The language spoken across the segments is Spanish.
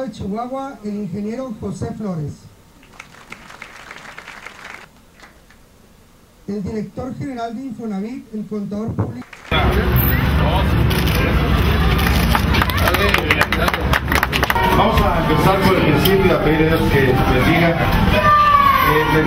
Estado de Chihuahua, el ingeniero José Flores. El director general de Infonavit, el contador público. Vamos a empezar por el principio a pedir a Dios que bendiga. Eh, les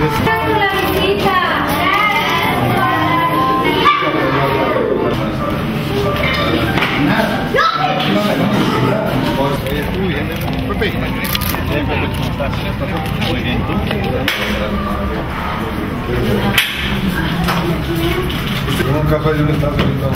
Vamos acabar de lutar, então.